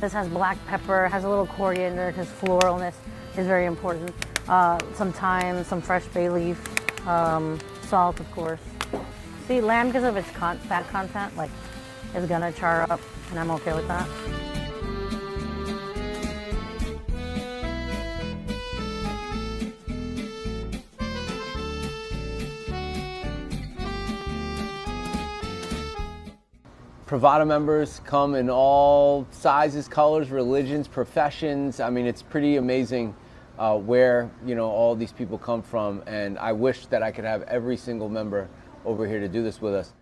This has black pepper, has a little coriander because floralness is very important. Uh, some thyme, some fresh bay leaf, um, salt, of course. See, lamb, because of its con fat content, like, is gonna char up, and I'm okay with that. Privada members come in all sizes, colors, religions, professions. I mean, it's pretty amazing uh, where you know all these people come from, and I wish that I could have every single member over here to do this with us.